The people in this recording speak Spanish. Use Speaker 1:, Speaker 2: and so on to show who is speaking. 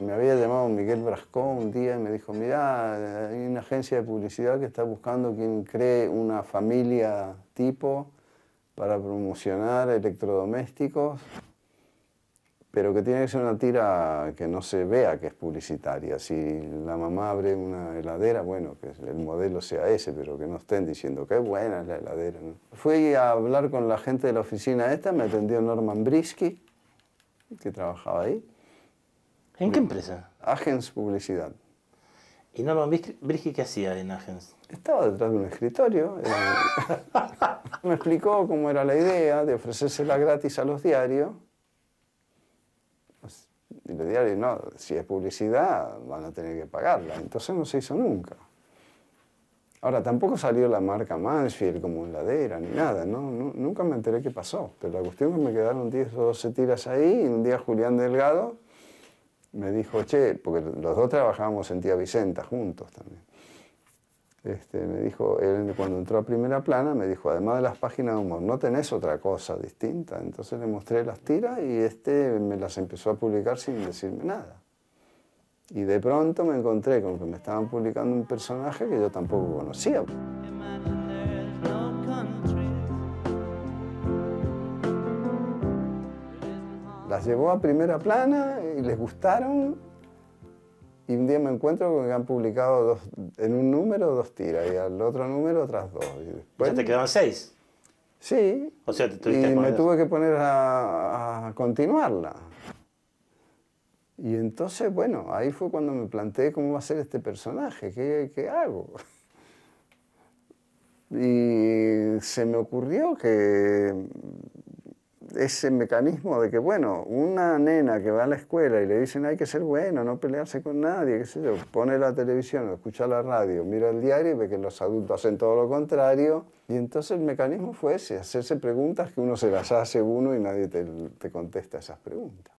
Speaker 1: Me había llamado Miguel Brascó un día y me dijo, mira, hay una agencia de publicidad que está buscando quien cree una familia tipo para promocionar electrodomésticos, pero que tiene que ser una tira que no se vea que es publicitaria. Si la mamá abre una heladera, bueno, que el modelo sea ese, pero que no estén diciendo qué buena es la heladera. Fui a hablar con la gente de la oficina esta, me atendió Norman Brisky, que trabajaba ahí.
Speaker 2: ¿En qué empresa?
Speaker 1: Agens Publicidad.
Speaker 2: ¿Y Norman Brisky qué hacía en Agens?
Speaker 1: Estaba detrás de un escritorio. eh, me explicó cómo era la idea de ofrecérsela gratis a los diarios. Y los diarios, no, si es publicidad, van a tener que pagarla. Entonces no se hizo nunca. Ahora, tampoco salió la marca Mansfield como heladera ni nada, ¿no? Nu- Nunca me enteré qué pasó. Pero la cuestión es que me quedaron 10 o 12 tiras ahí y un día Julián Delgado me dijo, che, porque los dos trabajábamos en Tía Vicenta juntos también. Este, me dijo, él cuando entró a primera plana, me dijo, además de las páginas de humor, ¿no tenés otra cosa distinta? Entonces le mostré las tiras y este me las empezó a publicar sin decirme nada. Y de pronto me encontré con que me estaban publicando un personaje que yo tampoco conocía. Las llevó a primera plana y les gustaron. Y un día me encuentro con que han publicado dos- en un número dos tiras y al otro número otras dos. Y después,
Speaker 2: ¿Ya te quedaban seis?
Speaker 1: Sí.
Speaker 2: O sea, te
Speaker 1: Y me tuve que poner a, a continuarla. Y entonces, bueno, ahí fue cuando me planteé cómo va a ser este personaje, qué, qué hago. Y se me ocurrió que ese mecanismo de que, bueno, una nena que va a la escuela y le dicen hay que ser bueno, no pelearse con nadie, qué sé yo, pone la televisión escucha la radio, mira el diario y ve que los adultos hacen todo lo contrario. Y entonces el mecanismo fue ese, hacerse preguntas que uno se las hace uno y nadie te, te contesta esas preguntas.